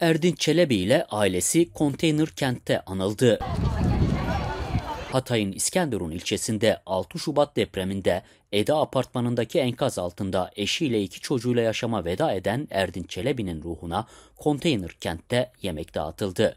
Erdinç Çelebi ile ailesi konteyner kentte anıldı. Hatay'ın İskenderun ilçesinde 6 Şubat depreminde Eda apartmanındaki enkaz altında eşiyle iki çocuğuyla yaşama veda eden Erdinç Çelebi'nin ruhuna konteyner kentte yemek dağıtıldı.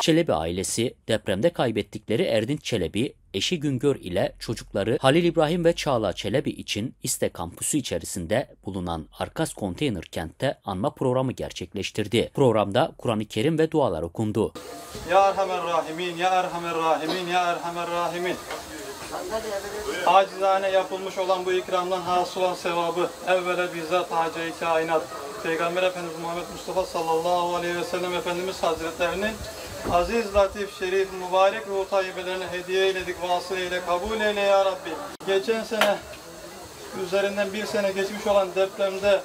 Çelebi ailesi depremde kaybettikleri Erdinç Çelebi, eşi Güngör ile çocukları Halil İbrahim ve Çağla Çelebi için İste kampüsü içerisinde bulunan Arkas Konteyner kentte anma programı gerçekleştirdi. Programda Kur'an-ı Kerim ve dualar okundu. Ya Erhamer Rahimin, Ya Erhamer Rahimin, Ya Erhamer Rahimin. Acizane yapılmış olan bu ikramdan hasıl olan sevabı evvela bizzat hace-i kainat Peygamber Efendimiz Muhammed Mustafa sallallahu aleyhi ve sellem Efendimiz Hazretlerinin aziz, latif, şerif, mübarek ruh tayyibelerini hediye eyledik, vasıl eyle, kabul eyle ya Rabbi. Geçen sene üzerinden bir sene geçmiş olan depremde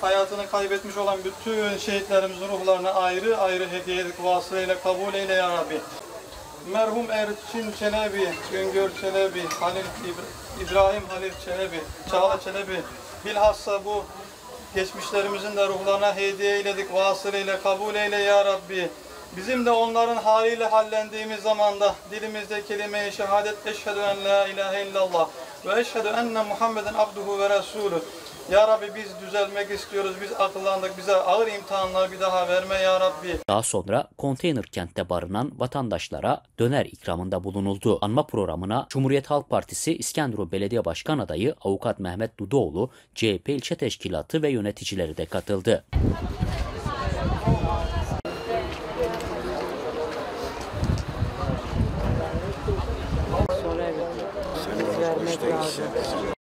hayatını kaybetmiş olan bütün şehitlerimizin ruhlarına ayrı ayrı hediye edip vasıl eyle, kabul eyle ya Rabbi. Merhum Erçin Çelebi, Güngör Çelebi, Halil İbra- İbrahim Halil Çelebi, Çağla Çelebi, bilhassa bu geçmişlerimizin de ruhlarına hediye eyledik, vasıl eyle, kabul eyle ya Rabbi. Bizim de onların haliyle hallendiğimiz zamanda dilimizde kelime-i şehadet eşhedü en la ilahe illallah ve eşhedü enne Muhammeden abduhu ve resulü. Ya Rabbi biz düzelmek istiyoruz, biz akıllandık, bize ağır imtihanlar bir daha verme ya Rabbi. Daha sonra konteyner kentte barınan vatandaşlara döner ikramında bulunuldu. Anma programına Cumhuriyet Halk Partisi İskenderun Belediye Başkan Adayı Avukat Mehmet Dudoğlu, CHP ilçe teşkilatı ve yöneticileri de katıldı. make rounds.